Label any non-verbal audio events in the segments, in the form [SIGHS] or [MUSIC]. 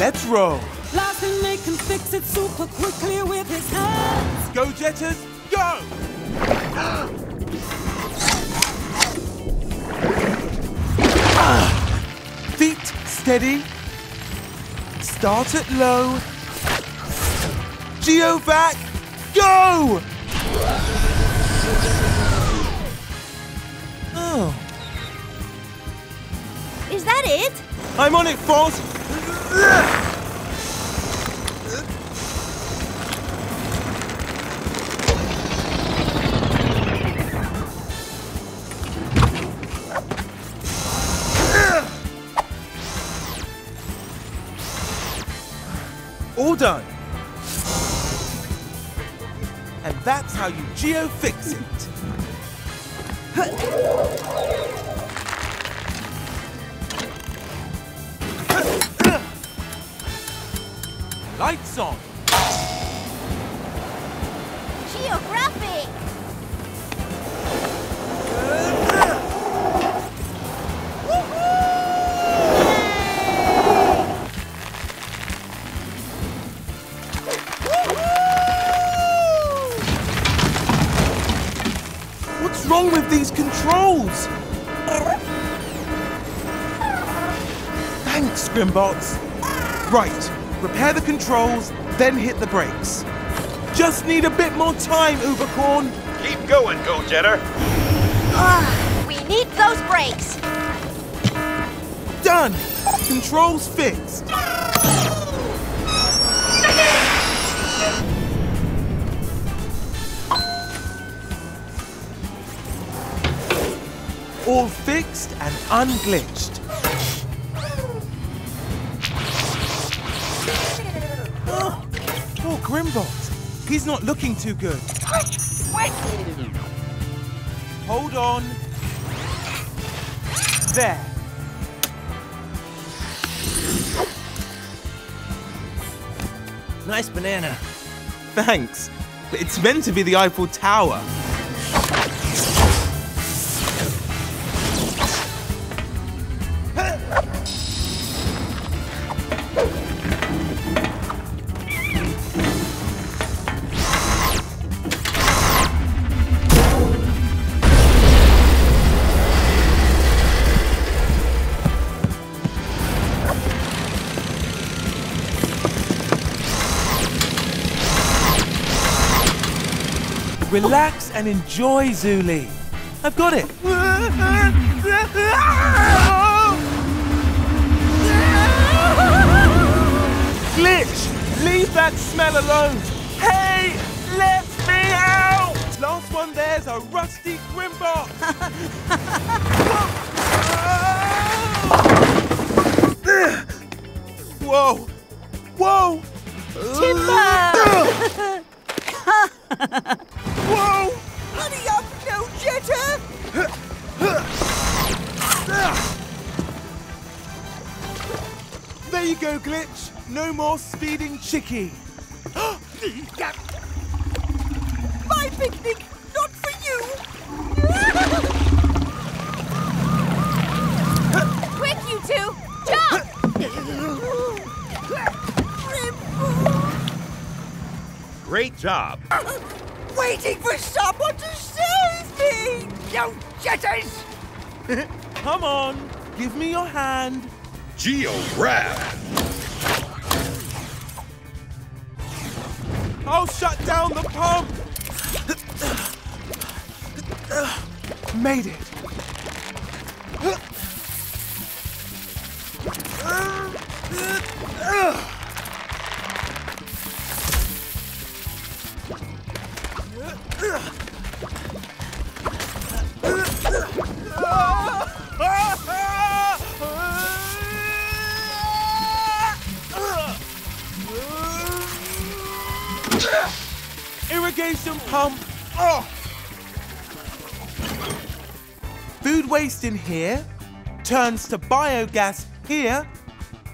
Let's roll. Larson they can fix it super quickly with his hands. Go, Jetters, go! Ah. Feet steady. Start it low. Geovac, go! Oh, Is that it? I'm on it, Foz. All done. And that's how you geo fix it. [LAUGHS] Lights on. Geographic! What's wrong with these controls? Thanks, Grimbots. Right, repair the controls, then hit the brakes. Just need a bit more time, Ubercorn. Keep going, Go Jetter. Ah, [SIGHS] we need those brakes! Done! Controls fixed. All fixed and unglitched. Poor Grimbot. He's not looking too good. Hold on. There. Nice banana. Thanks. But it's meant to be the Eiffel Tower. Relax and enjoy, Xuli. I've got it. Glitch! Leave that smell alone! Hey! Let me out! Last one there's a rusty Grimbot! Whoa! Whoa! Timber! [LAUGHS] [LAUGHS] Whoa! Hurry up, no jetter! There you go, Glitch. No more speeding chickie. My picnic, not for you! Quick, you two! Jump! Great job. Waiting for someone to save me! You jetters! Come on, give me your hand. Geo Rap. I'll shut down the pump. Made it. Pump off. Food waste in here turns to biogas here,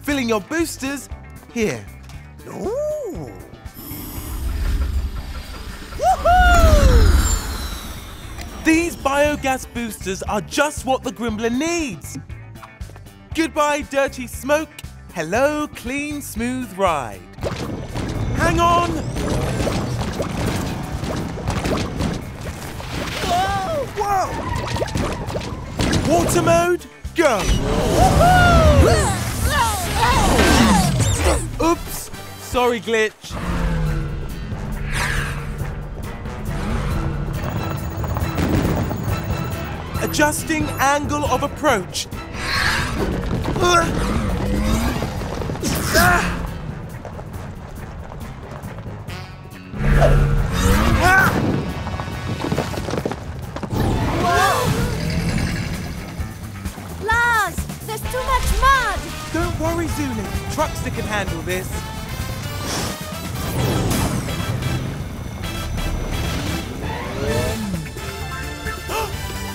filling your boosters here. Ooh. These biogas boosters are just what the Grimbler needs. Goodbye, dirty smoke. Hello, clean, smooth ride. Hang on! Water mode, go! Oops! Sorry, glitch. Adjusting angle of approach. Lars, worry, Xuli. Truckster can handle this.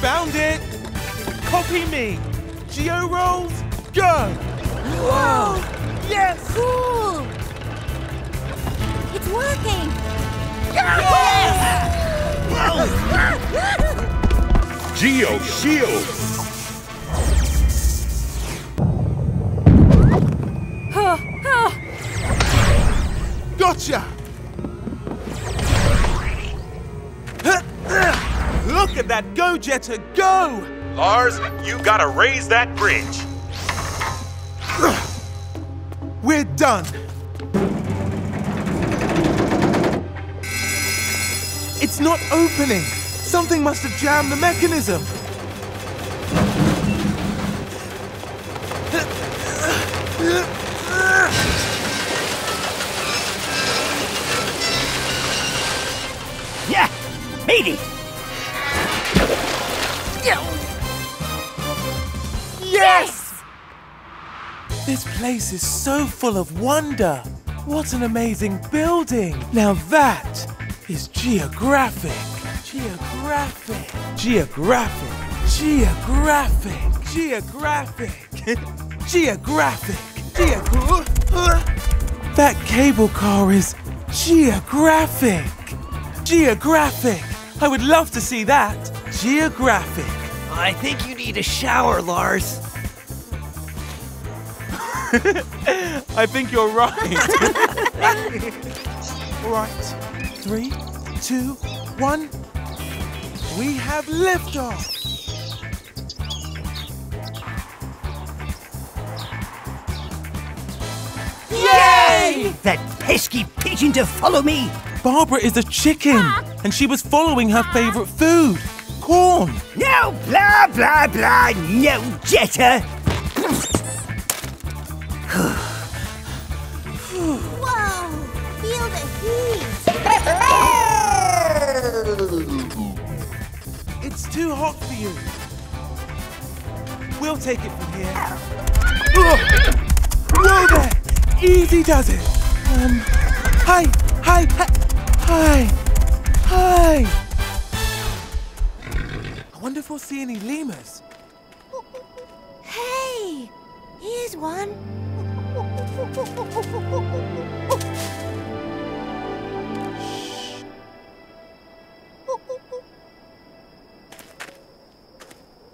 Found it! Copy me! Geo rolls, go! Whoa! Yes! Cool. It's working. Yes! [LAUGHS] Geo Shield. Gotcha! Look at that Go Jetter go! Lars, you gotta raise that bridge. We're done! It's not opening! Something must have jammed the mechanism! Made it. Yes! This place is so full of wonder. What an amazing building. Now that is geographic. Geographic. Geographic. Geographic. Geographic. [LAUGHS] Geographic. Geographic. That cable car is geographic. Geographic. I would love to see that. Geographic. I think you need a shower, Lars. [LAUGHS] I think you're right. [LAUGHS] right. Three, two, one. We have liftoff. Yay! That pesky pigeon to follow me. Barbara is a chicken, and she was following her favorite food, corn. No blah blah blah. No jetter. Whoa! Feel the heat. [LAUGHS] It's too hot for you. We'll take it from here. Ugh. Whoa there! Easy does it. Um, hi, hi, hi, hi, I wonder if we'll see any lemurs. Hey, here's one.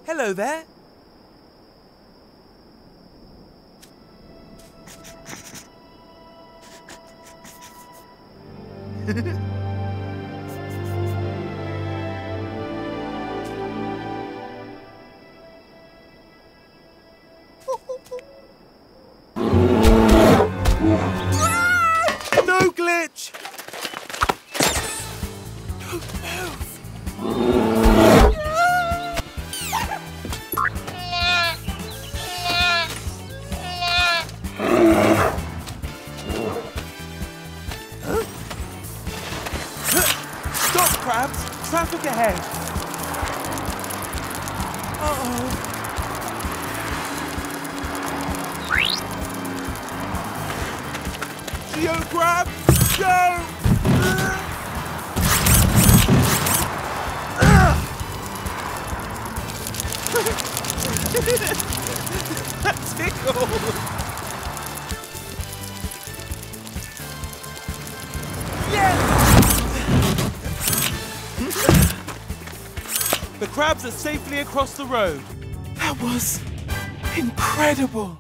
Hello there. [LAUGHS] Traffic ahead! Uh-oh. Geo crab, go! [LAUGHS] that tickled! The crabs are safely across the road. That was incredible.